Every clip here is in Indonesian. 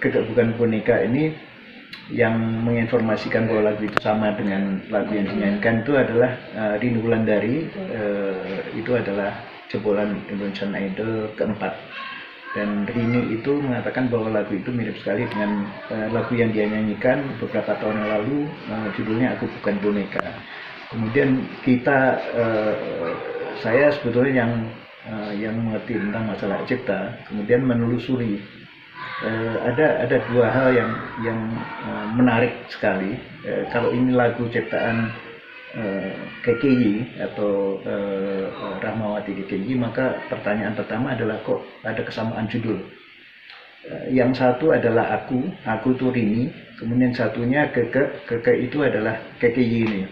Bukan Boneka ini yang menginformasikan bahwa lagu itu sama dengan lagu yang dinyanyikan itu adalah uh, Rini Wulandari. Uh, itu adalah jebolan Indonesian Idol keempat. Dan Rini itu mengatakan bahwa lagu itu mirip sekali dengan uh, lagu yang dia nyanyikan beberapa tahun yang lalu uh, judulnya Aku Bukan Boneka. Kemudian kita uh, saya sebetulnya yang uh, yang mengerti tentang masalah cipta kemudian menelusuri uh, ada ada dua hal yang yang uh, menarik sekali. Uh, kalau ini lagu ciptaan uh, KKI atau uh, Rahmawati KKI, maka pertanyaan pertama adalah kok ada kesamaan judul. Uh, yang satu adalah aku, aku tuh Rini, kemudian satunya keke, keke itu adalah KKI ini.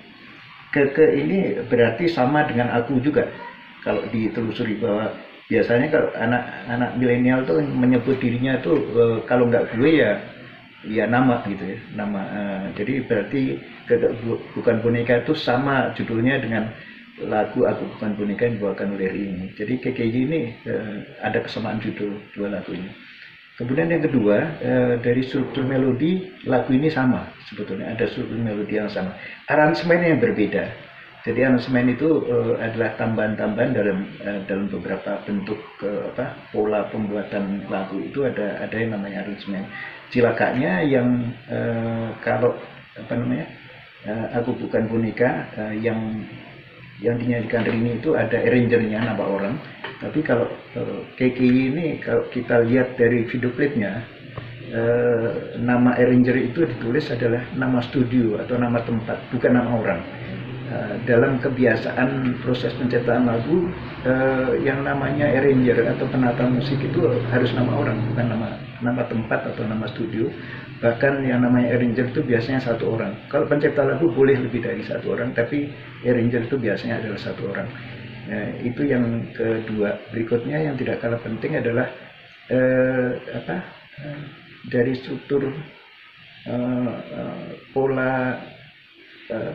Keke ini berarti sama dengan aku juga. Kalau ditelusuri bahwa biasanya kalau anak-anak milenial tuh menyebut dirinya tuh uh, kalau nggak gue ya ya nama gitu ya nama uh, jadi berarti bukan boneka itu sama judulnya dengan lagu aku bukan boneka yang dibawakan oleh ini jadi KKJ ini uh, ada kesamaan judul dua lagu ini. Kemudian yang kedua uh, dari struktur melodi lagu ini sama sebetulnya ada struktur melodi yang sama. Aransemen yang berbeda jadi aransemen itu uh, adalah tambahan-tambahan dalam uh, dalam beberapa bentuk uh, apa pola pembuatan lagu itu ada ada yang namanya aransemen. Cilakanya yang uh, kalau apa namanya uh, aku bukan boneka uh, yang yang dinyanyikan Rini itu ada arrangernya nama orang. Tapi kalau uh, KKI ini kalau kita lihat dari video klipnya uh, nama arranger itu ditulis adalah nama studio atau nama tempat bukan nama orang Eh, dalam kebiasaan proses penciptaan lagu uh, yang namanya arranger atau penata musik itu harus nama orang bukan nama nama tempat atau nama studio. Bahkan yang namanya arranger itu biasanya satu orang. Kalau pencipta lagu boleh lebih dari satu orang tapi arranger itu biasanya adalah satu orang. Nah, itu yang kedua. Berikutnya yang tidak kalah penting adalah uh, apa dari struktur uh, uh, pola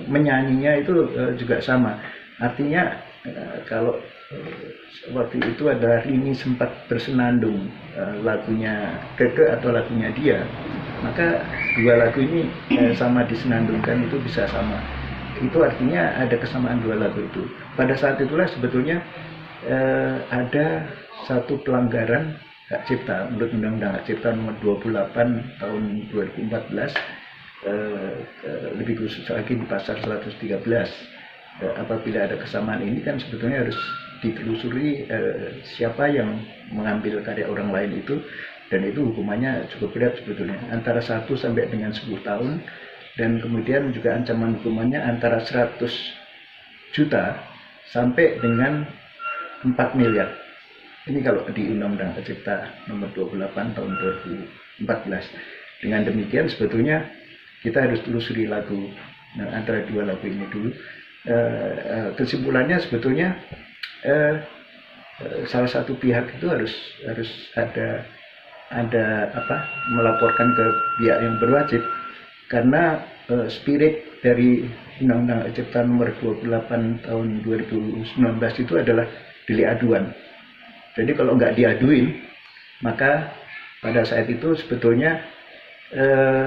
menyanyinya itu uh, juga sama. Artinya uh, kalau waktu itu ada Rini sempat bersenandung lagunya Keke atau lagunya dia, maka dua lagu ini sama disenandungkan itu bisa sama. Itu artinya ada kesamaan dua lagu itu. Pada saat itulah sebetulnya ada satu pelanggaran hak cipta menurut Undang-Undang Hak Cipta nomor 28 tahun 2014 Eh, eh, lebih khusus lagi di pasal 113 eh, apabila ada kesamaan ini kan sebetulnya harus ditelusuri siapa yang mengambil karya orang lain itu dan itu hukumannya cukup berat sebetulnya. Antara 1 sampai dengan 10 tahun dan kemudian juga ancaman hukumannya antara 100 juta sampai dengan 4 miliar. Ini kalau di Undang-Undang Cipta nomor 28 tahun 2014 dengan demikian sebetulnya kita harus telusuri lagu nah, antara dua lagu ini dulu uh, uh, kesimpulannya sebetulnya uh, uh, salah satu pihak itu harus harus ada ada apa melaporkan ke pihak yang berwajib karena uh, spirit dari Undang-Undang Cipta Nomor 28 Tahun 2019 itu adalah delik aduan. Jadi kalau nggak diaduin, maka pada saat itu sebetulnya eh,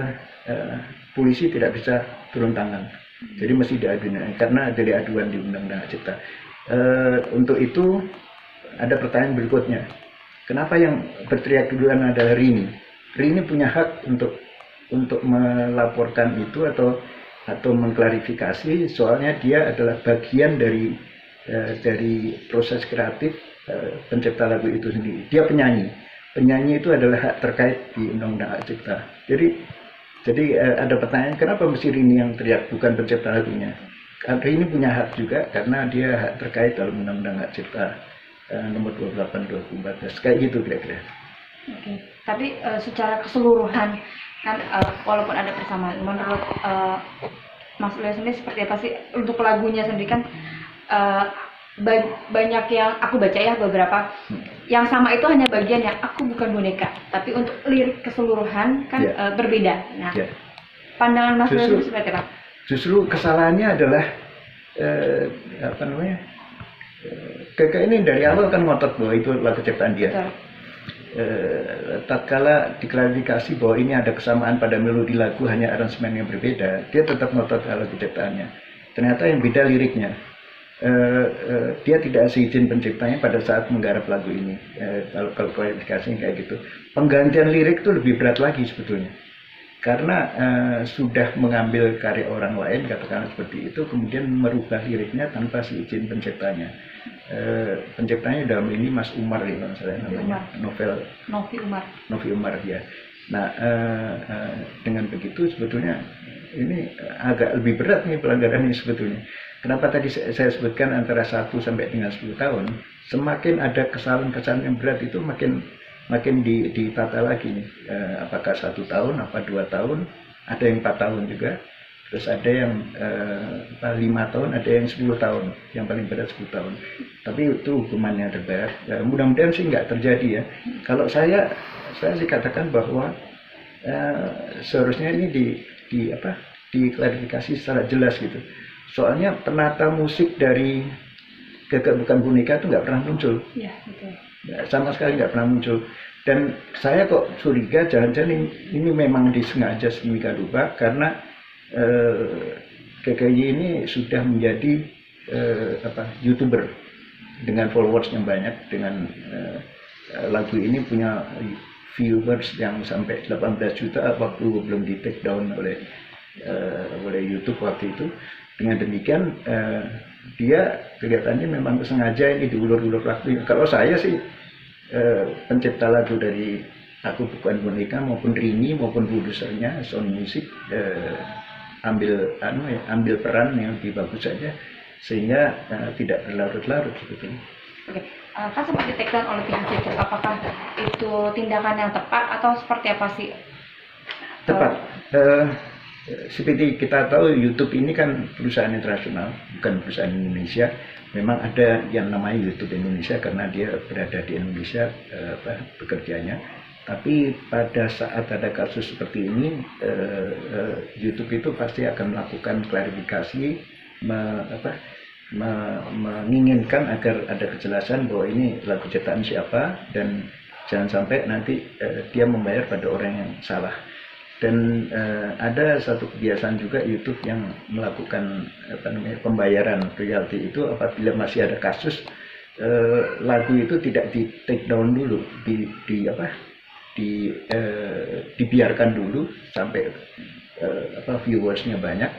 polisi tidak bisa turun tangan. Jadi mesti diadukan karena ada aduan di Undang-Undang Cipta. E, untuk itu ada pertanyaan berikutnya. Kenapa yang berteriak duluan adalah Rini? Rini punya hak untuk untuk melaporkan itu atau atau mengklarifikasi soalnya dia adalah bagian dari e, dari proses kreatif e, pencipta lagu itu sendiri. Dia penyanyi. Penyanyi itu adalah hak terkait di Undang-Undang Cipta. Jadi jadi eh, ada pertanyaan kenapa mesti Rini yang teriak bukan pencipta lagunya? Karena Rini punya hak juga karena dia hak terkait dalam undang-undang hak cipta eh, nomor 28 2014 kayak gitu kira-kira. Oke. Tapi uh, secara keseluruhan kan uh, walaupun ada persamaan menurut uh, Mas Ulya sendiri seperti apa sih untuk lagunya sendiri kan uh, banyak yang aku baca ya beberapa hmm. Yang sama itu hanya bagian yang aku bukan boneka tapi untuk lirik keseluruhan kan yeah. Ya. uh, berbeda nah yeah. pandangan mas justru, seperti apa justru kesalahannya adalah uh, apa namanya uh, ini dari awal kan ngotot bahwa itu lagu ciptaan dia eh, tatkala diklarifikasi bahwa ini ada kesamaan pada melodi lagu hanya aransemen yang berbeda, dia tetap ngotot kalau penciptaannya. Ternyata yang beda liriknya. Eh, eh, dia tidak seizin penciptanya pada saat menggarap lagu ini. Eh, kalau kalau klarifikasinya kayak gitu. Penggantian lirik itu lebih berat lagi sebetulnya. Karena eh, sudah mengambil karya orang lain, katakanlah seperti itu, kemudian merubah liriknya tanpa seizin penciptanya. Eh, penciptanya dalam ini Mas Umar ya kalau saya namanya, novel Novi Umar. Novi Umar ya. Nah, eh, eh, dengan begitu sebetulnya ini agak lebih berat nih pelanggaran ini sebetulnya. Kenapa tadi saya, sebutkan antara 1 sampai dengan 10 tahun, semakin ada kesalahan-kesalahan yang berat itu makin makin di, ditata lagi nih. Eh, apakah satu tahun, apa dua tahun, ada yang empat tahun juga, terus ada yang eh, lima tahun, ada yang 10 tahun, yang paling berat 10 tahun. Tapi itu hukumannya terberat. Ya, mudah-mudahan sih nggak terjadi ya. Kalau saya, saya sih katakan bahwa eh, seharusnya ini di, di apa, diklarifikasi secara jelas gitu. Soalnya penata musik dari Gagak Bukan Boneka itu nggak pernah muncul. Iya, betul. Ya, sama sekali nggak pernah muncul. Dan saya kok curiga jangan-jangan ini, ini memang disengaja sedemikian rupa karena eh, KKY ini sudah menjadi eh, apa youtuber dengan followers yang banyak dengan eh, lagu ini punya viewers yang sampai 18 juta waktu belum di take down oleh eh, oleh YouTube waktu itu dengan demikian eh, dia kelihatannya memang sengaja ini diulur-ulur waktu kalau saya sih eh, pencipta lagu dari aku bukan boneka maupun Rini maupun produsernya Sony Music eh, ambil anu ya, ambil peran yang lebih bagus saja sehingga eh, tidak berlarut-larut sebetulnya. Oke, Eh, kan sempat di take down oleh pihak YouTube. Apakah itu tindakan yang tepat atau seperti apa sih? Tepat. Eh, seperti kita tahu YouTube ini kan perusahaan internasional, bukan perusahaan Indonesia. Memang ada yang namanya YouTube Indonesia karena dia berada di Indonesia eh, apa, bekerjanya. Tapi pada saat ada kasus seperti ini, eh, eh, YouTube itu pasti akan melakukan klarifikasi, me- apa, me- menginginkan agar ada kejelasan bahwa ini lagu ciptaan siapa dan jangan sampai nanti dia membayar pada orang yang salah dan eh, ada satu kebiasaan juga YouTube yang melakukan apa namanya pembayaran royalti itu apabila masih ada kasus eh, lagu itu tidak di take down dulu di, di apa di eh, dibiarkan dulu sampai eh, apa viewersnya banyak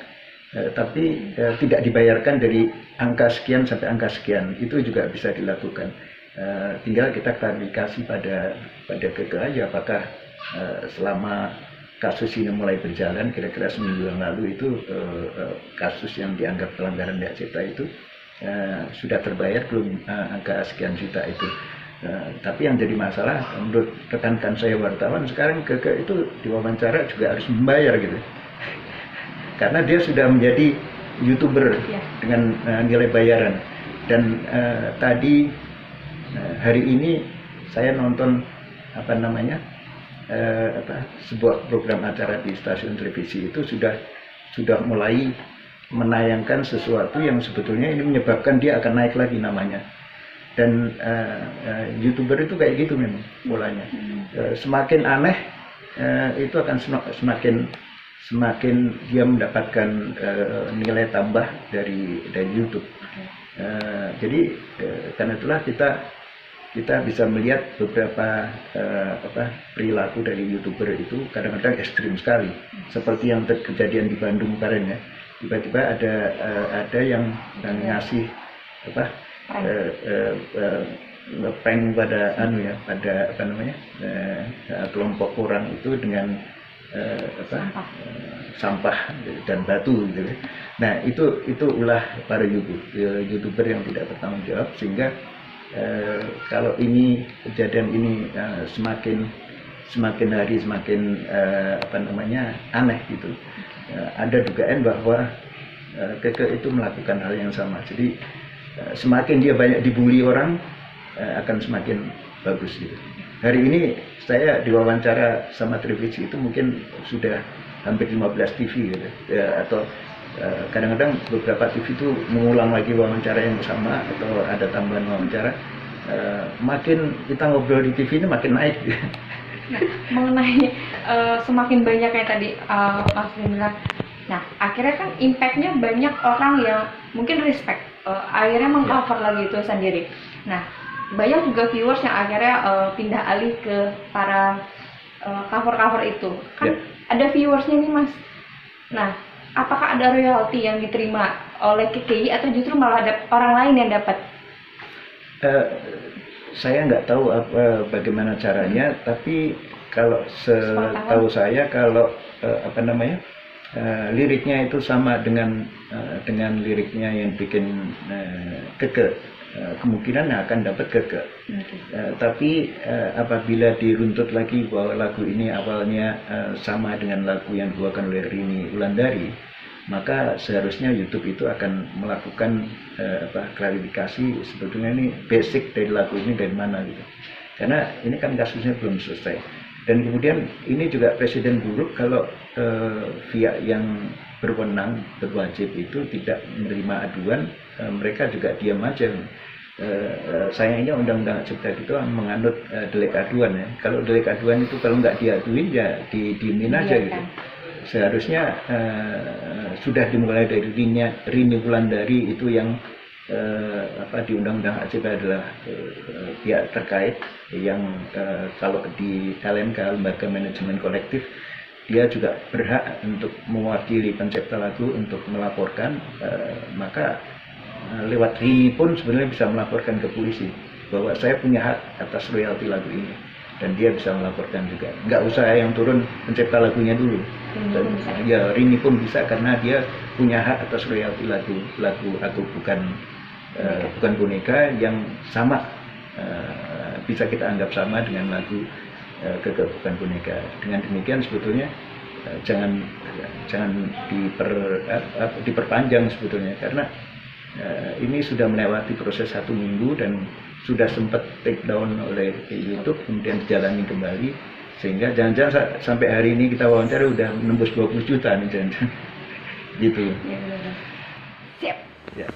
eh, tapi eh, tidak dibayarkan dari angka sekian sampai angka sekian. Itu juga bisa dilakukan. Eh, tinggal kita klarifikasi pada pada ya apakah eh, selama kasus ini mulai berjalan kira-kira seminggu yang lalu itu eh, eh, kasus yang dianggap pelanggaran hak cipta itu eh, sudah terbayar belum eh, angka sekian juta itu. Eh, tapi yang jadi masalah menurut rekan-rekan saya wartawan sekarang KK itu diwawancara juga harus membayar gitu. Karena dia sudah menjadi youtuber Ya. dengan eh, nilai bayaran. Dan eh, tadi eh, hari ini saya nonton apa namanya eh, apa sebuah program acara di stasiun televisi itu sudah sudah mulai menayangkan sesuatu yang sebetulnya ini menyebabkan dia akan naik lagi namanya. Dan eh, eh, youtuber itu kayak gitu memang polanya Eh, semakin aneh eh, itu akan sema- semakin semakin dia mendapatkan eh, nilai tambah dari dari YouTube. Eh, jadi eh, karena itulah kita kita bisa melihat beberapa eh, apa perilaku dari youtuber itu kadang-kadang ekstrim sekali seperti yang ter- kejadian di Bandung kemarin ya tiba-tiba ada eh, ada yang yang ngasih apa eh, eh, eh, ngeprank pada anu ya pada apa namanya eh, kelompok orang itu dengan eh, apa Sampah. eh, sampah dan batu gitu ya. Nah itu itu ulah para YouTube, eh, youtuber yang tidak bertanggung jawab sehingga eh, kalau ini kejadian ini eh, semakin semakin hari semakin eh, apa namanya aneh gitu. Eh, ada dugaan bahwa eh, Keke itu melakukan hal yang sama. Jadi semakin dia banyak dibully orang akan semakin bagus gitu. Hari ini saya diwawancara sama televisi itu mungkin sudah hampir 15 TV gitu. Ya, atau kadang-kadang beberapa TV itu mengulang lagi wawancara yang sama atau ada tambahan wawancara. eh, makin kita ngobrol di TV ini makin naik. Nah, mengenai eh, semakin banyak kayak tadi eh, Mas bilang, nah akhirnya kan impactnya banyak orang yang mungkin respect, eh, akhirnya mengcover lagi itu sendiri. Nah banyak juga viewers yang akhirnya eh, pindah alih ke para eh, cover-cover itu. Kan Ya. ada viewersnya nih Mas. Nah apakah ada royalti yang diterima oleh KKI atau justru malah ada orang lain yang dapat? Eh, saya nggak tahu apa bagaimana caranya, tapi kalau setahu saya kalau eh, apa namanya eh, liriknya itu sama dengan eh, dengan liriknya yang bikin eh, keke, kemungkinan akan dapat keke. Eh, tapi eh, apabila diruntut lagi bahwa lagu ini awalnya eh, sama dengan lagu yang dibawakan oleh Rini Wulandari, maka seharusnya YouTube itu akan melakukan eh, apa klarifikasi sebetulnya ini basic dari lagu ini dari mana gitu. Karena ini kan kasusnya belum selesai. Dan kemudian ini juga presiden buruk kalau eh, pihak yang berwenang berwajib itu tidak menerima aduan, eh, mereka juga diam aja. Eh, eh, sayangnya undang-undang cipta itu menganut eh, delik aduan ya. Kalau delik aduan itu kalau nggak diaduin ya di diemin aja gitu seharusnya eh, sudah dimulai dari Rini, Rini Wulandari itu yang eh, apa di Undang-Undang ACP adalah eh, pihak terkait yang eh, kalau di LMK Lembaga Manajemen Kolektif dia juga berhak untuk mewakili pencipta lagu untuk melaporkan eh, maka eh, lewat Rini pun sebenarnya bisa melaporkan ke polisi bahwa saya punya hak atas royalti lagu ini dan dia bisa melaporkan juga. Nggak usah yang turun pencipta lagunya dulu. Rini dan ya Rini pun bisa karena dia punya hak atas royalti lagu lagu aku bukan eh, bukan boneka yang sama eh, bisa kita anggap sama dengan lagu eh, Keke bukan boneka dengan demikian sebetulnya eh, jangan jangan diper, eh, eh, diperpanjang sebetulnya karena eh, ini sudah melewati proses satu minggu dan sudah sempat take down oleh YouTube kemudian dijalani kembali sehingga jangan-jangan sa- sampai hari ini kita wawancara udah menembus 20 juta nih jangan-jangan gitu Ya, benar-benar. Siap. ya